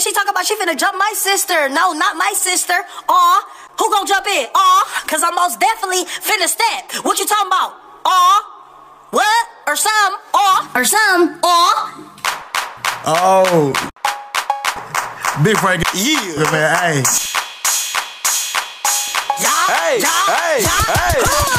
Then she talk about she finna jump my sister. No, not my sister. Aw, who gon' jump in? Aw, cause I'm most definitely finna step. What you talking about? Aw, what? Or some? Aw, or some? Aw. Oh. Big Frank. Yeah. Man, hey. Yeah, Hey, yeah, hey, yeah. hey.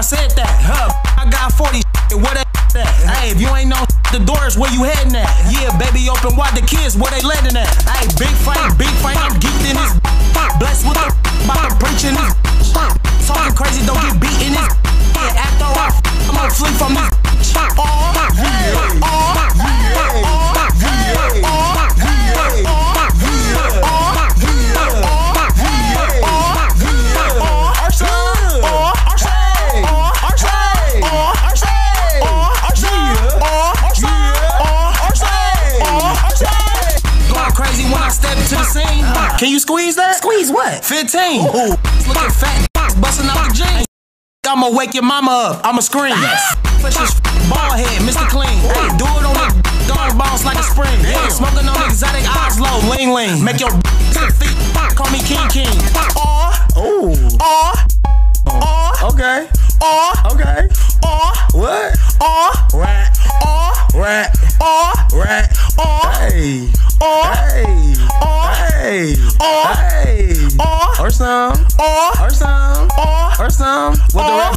I said that. Huh, I got 40 where that at? Hey, if you ain't know the doors, where you heading at? Yeah, baby, open wide the kids, where they landing at? Hey, Big Frank, step to the scene. Can you squeeze that? Squeeze what? 15. Ooh, looking fat, busting out the jeans. I'ma wake your mama up. I'ma scream. Yes. Ball head, Mr. Clean. Hey, do it on the dog bounce like a spring. Yeah, smoking on exotic Oslo, lean lean. Make your feet call me King King. Aw, Ooh. aw, aw, Okay. aw, Okay. aw, What? aw, Rat. aw, Rat. aw, Rat. aw, Hey. aw, Hey. Hey. Aw. Hey. aw, Or some. aw, Or some. aw. Or some. With the Aw. rest